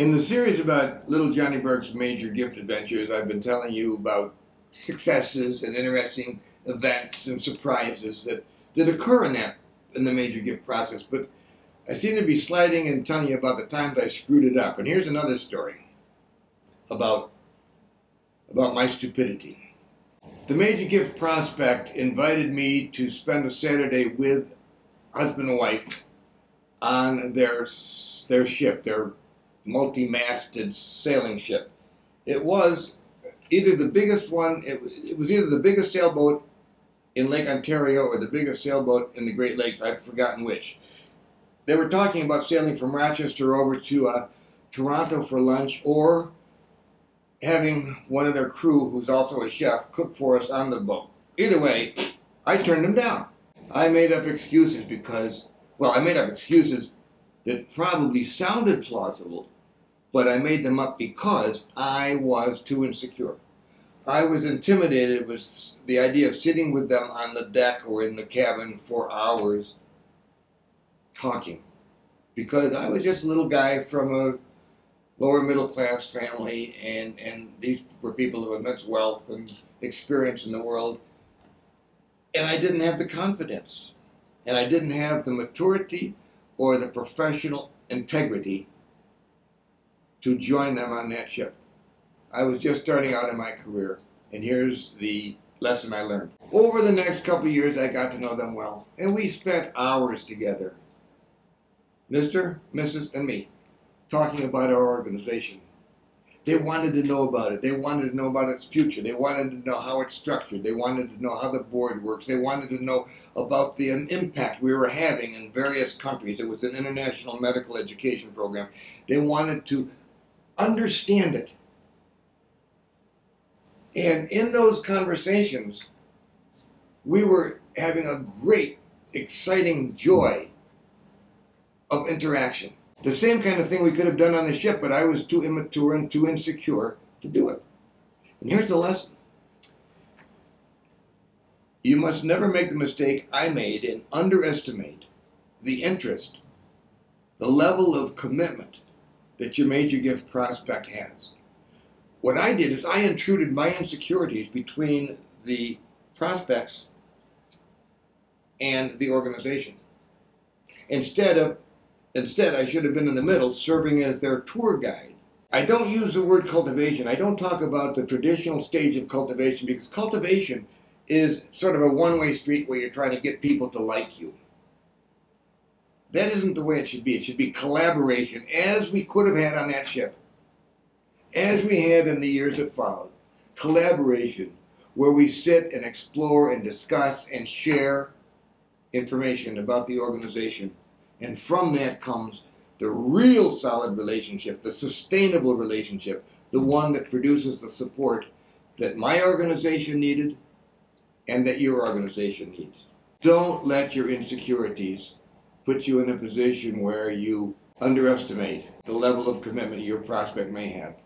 In the series about Little Johnny Burke's major gift adventures, I've been telling you about successes and interesting events and surprises that, that occur in that in the major gift process. But I seem to be sliding and telling you about the times I screwed it up. And here's another story about about my stupidity. The major gift prospect invited me to spend a Saturday with husband and wife on their their ship, their multi-masted sailing ship. It was either the biggest one, it, it was either the biggest sailboat in Lake Ontario or the biggest sailboat in the Great Lakes. I've forgotten which. They were talking about sailing from Rochester over to uh, Toronto for lunch or having one of their crew, who's also a chef, cook for us on the boat. Either way, I turned them down. I made up excuses because, well, I made up excuses that probably sounded plausible, but I made them up because I was too insecure. I was intimidated with the idea of sitting with them on the deck or in the cabin for hours talking because I was just a little guy from a lower middle class family and, and these were people of immense wealth and experience in the world. And I didn't have the confidence and I didn't have the maturity or the professional integrity to join them on that ship. I was just starting out in my career, and here's the lesson I learned. Over the next couple years, I got to know them well, and we spent hours together, Mr., Mrs., and me, talking about our organization. They wanted to know about it. They wanted to know about its future. They wanted to know how it's structured. They wanted to know how the board works. They wanted to know about the impact we were having in various countries. It was an international medical education program. They wanted to understand it. And in those conversations, we were having a great, exciting joy of interaction. The same kind of thing we could have done on the ship, but I was too immature and too insecure to do it. And here's the lesson. You must never make the mistake I made and underestimate the interest, the level of commitment that your major gift prospect has. What I did is I intruded my insecurities between the prospects and the organization. Instead of Instead, I should have been in the middle, serving as their tour guide. I don't use the word cultivation. I don't talk about the traditional stage of cultivation because cultivation is sort of a one-way street where you're trying to get people to like you. That isn't the way it should be. It should be collaboration, as we could have had on that ship, as we had in the years that followed. Collaboration, where we sit and explore and discuss and share information about the organization and from that comes the real solid relationship, the sustainable relationship, the one that produces the support that my organization needed and that your organization needs. Don't let your insecurities put you in a position where you underestimate the level of commitment your prospect may have.